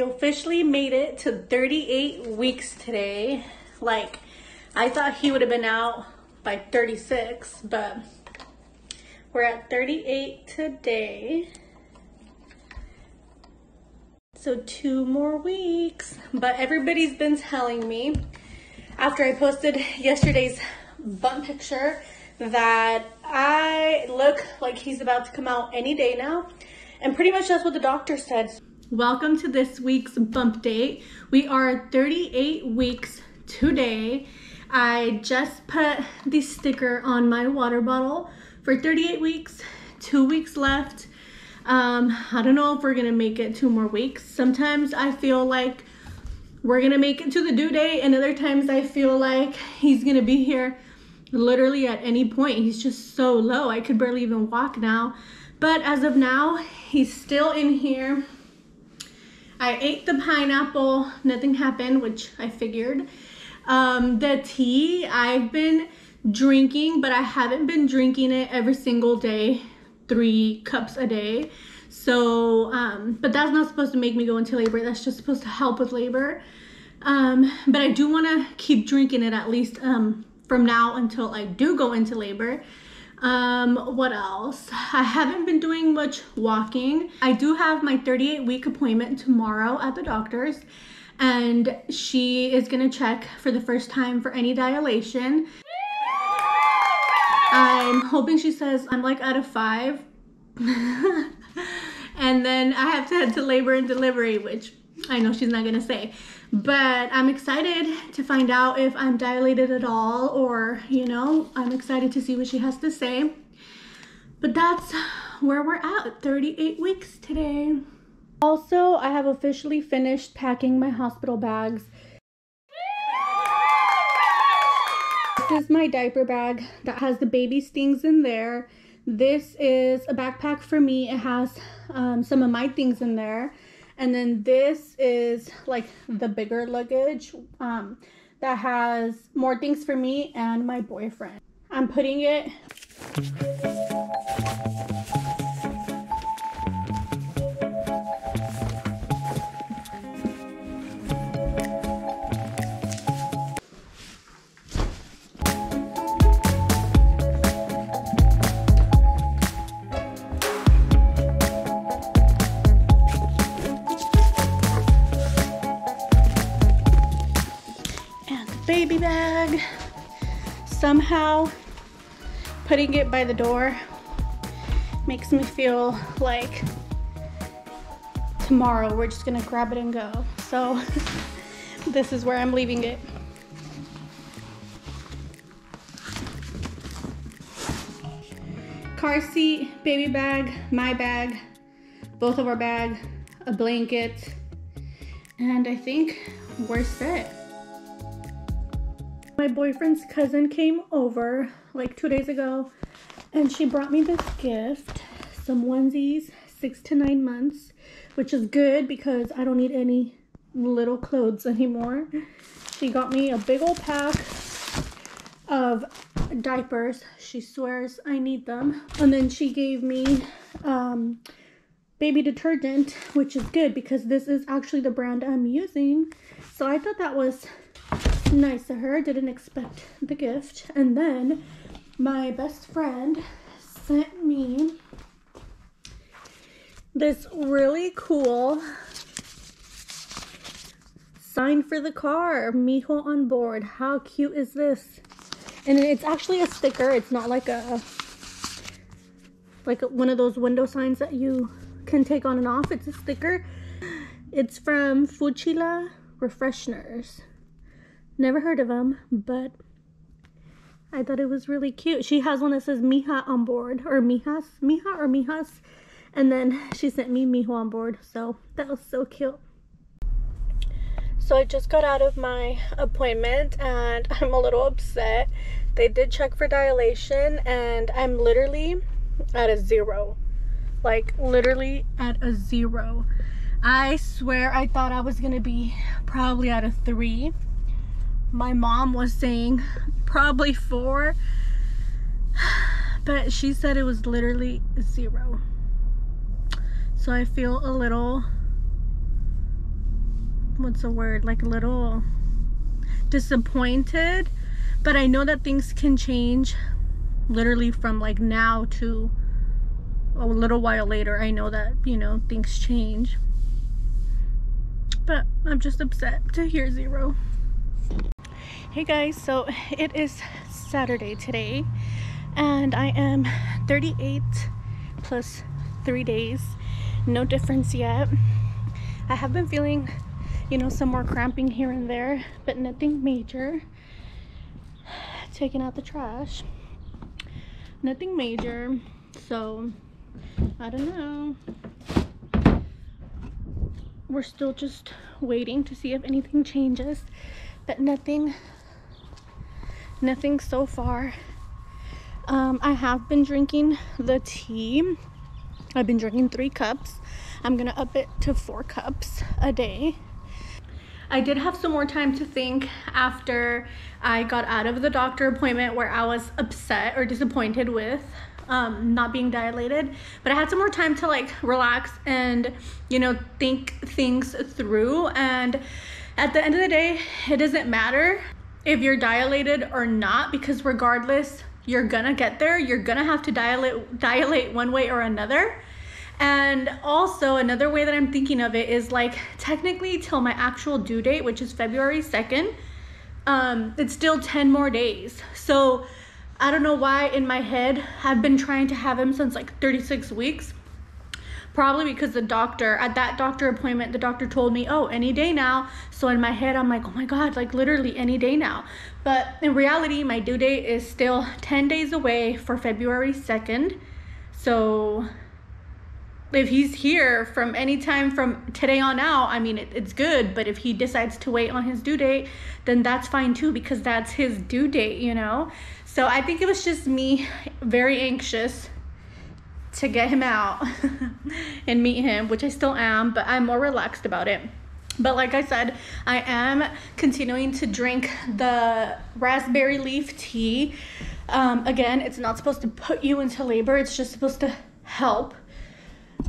officially made it to 38 weeks today. Like, I thought he would have been out by 36, but we're at 38 today. So two more weeks. But everybody's been telling me after I posted yesterday's bump picture that I look like he's about to come out any day now. And pretty much that's what the doctor said. Welcome to this week's bump date. We are 38 weeks today. I just put the sticker on my water bottle for 38 weeks, two weeks left. Um, I don't know if we're gonna make it two more weeks. Sometimes I feel like we're gonna make it to the due date, and other times I feel like he's gonna be here literally at any point. He's just so low. I could barely even walk now. But as of now, he's still in here. I ate the pineapple, nothing happened, which I figured. Um, the tea, I've been drinking, but I haven't been drinking it every single day, three cups a day. So, um, but that's not supposed to make me go into labor. That's just supposed to help with labor. Um, but I do want to keep drinking it at least um, from now until I do go into labor. Um, what else? I haven't been doing much walking. I do have my 38 week appointment tomorrow at the doctor's and she is gonna check for the first time for any dilation. I'm hoping she says I'm like out of five. and then I have to head to labor and delivery, which I know she's not gonna say. But I'm excited to find out if I'm dilated at all or, you know, I'm excited to see what she has to say. But that's where we're at, 38 weeks today. Also, I have officially finished packing my hospital bags. This is my diaper bag that has the baby stings in there. This is a backpack for me. It has um, some of my things in there. And then this is like the bigger luggage um, that has more things for me and my boyfriend. I'm putting it Somehow putting it by the door makes me feel like tomorrow we're just gonna grab it and go. So this is where I'm leaving it. Car seat, baby bag, my bag, both of our bag, a blanket, and I think we're set. My boyfriend's cousin came over like two days ago and she brought me this gift some onesies, six to nine months, which is good because I don't need any little clothes anymore. She got me a big old pack of diapers. She swears I need them. And then she gave me um, baby detergent, which is good because this is actually the brand I'm using. So I thought that was nice of her. Didn't expect the gift. And then my best friend sent me this really cool sign for the car. Mijo on board. How cute is this? And it's actually a sticker. It's not like a like one of those window signs that you can take on and off. It's a sticker. It's from Fuchila Refresheners. Never heard of them, but I thought it was really cute. She has one that says Mija on board, or Mijas, Mija or Mijas. And then she sent me Mijo on board, so that was so cute. So I just got out of my appointment and I'm a little upset. They did check for dilation and I'm literally at a zero. Like literally at a zero. I swear I thought I was gonna be probably at a three my mom was saying probably four but she said it was literally zero. So I feel a little what's the word? Like a little disappointed but I know that things can change literally from like now to a little while later. I know that you know things change. But I'm just upset to hear zero hey guys so it is Saturday today and I am 38 plus three days no difference yet. I have been feeling you know some more cramping here and there but nothing major. Taking out the trash. Nothing major so I don't know. We're still just waiting to see if anything changes but nothing nothing so far um, I have been drinking the tea I've been drinking three cups I'm gonna up it to four cups a day I did have some more time to think after I got out of the doctor appointment where I was upset or disappointed with um, not being dilated. But I had some more time to like relax and, you know, think things through. And at the end of the day, it doesn't matter if you're dilated or not because regardless, you're gonna get there. You're gonna have to dilate, dilate one way or another. And also, another way that I'm thinking of it is like technically till my actual due date, which is February 2nd, um, it's still 10 more days. So I don't know why in my head I've been trying to have him since like 36 weeks. Probably because the doctor, at that doctor appointment, the doctor told me, oh, any day now. So in my head, I'm like, oh my God, like literally any day now. But in reality, my due date is still 10 days away for February 2nd. So if he's here from any time from today on out, I mean, it, it's good. But if he decides to wait on his due date, then that's fine too, because that's his due date, you know? So I think it was just me very anxious to get him out and meet him, which I still am, but I'm more relaxed about it. But like I said, I am continuing to drink the raspberry leaf tea. Um, again, it's not supposed to put you into labor, it's just supposed to help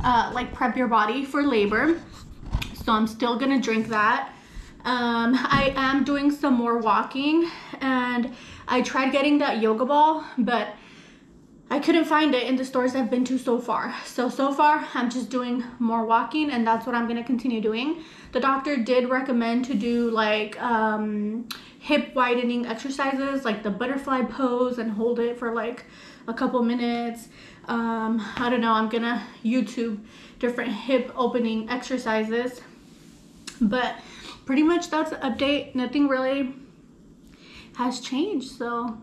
uh, like prep your body for labor. So I'm still gonna drink that. Um, I am doing some more walking and I tried getting that yoga ball, but I couldn't find it in the stores I've been to so far. So, so far I'm just doing more walking and that's what I'm gonna continue doing. The doctor did recommend to do like um, hip widening exercises like the butterfly pose and hold it for like a couple minutes um, I don't know, I'm gonna YouTube different hip opening exercises. But pretty much that's the update. Nothing really has changed, so.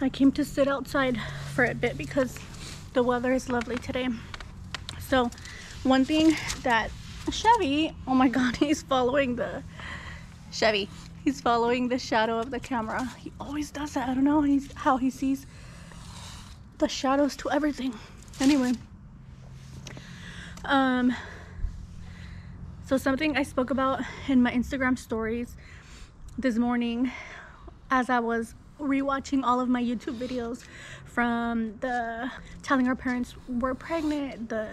I came to sit outside for a bit because the weather is lovely today. So one thing that Chevy, oh my God, he's following the, Chevy, he's following the shadow of the camera. He always does that. I don't know he's, how he sees the shadows to everything. Anyway, um, so something I spoke about in my Instagram stories this morning as I was rewatching all of my YouTube videos from the telling our parents we're pregnant, the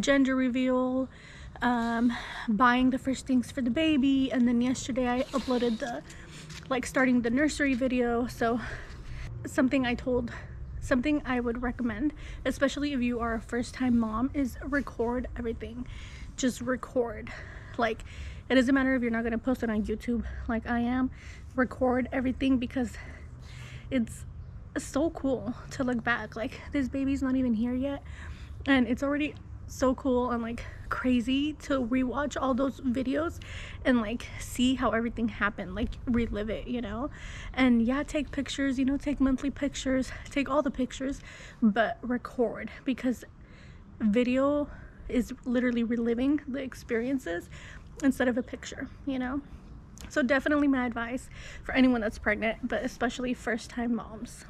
gender reveal, um, buying the first things for the baby, and then yesterday I uploaded the like starting the nursery video. So something I told something I would recommend, especially if you are a first time mom, is record everything. Just record. Like, it doesn't matter if you're not gonna post it on YouTube like I am, record everything because it's so cool to look back. Like this baby's not even here yet and it's already so cool and like crazy to rewatch all those videos and like see how everything happened like relive it you know? And yeah take pictures you know take monthly pictures take all the pictures but record because video is literally reliving the experiences instead of a picture you know so definitely my advice for anyone that's pregnant, but especially first time moms.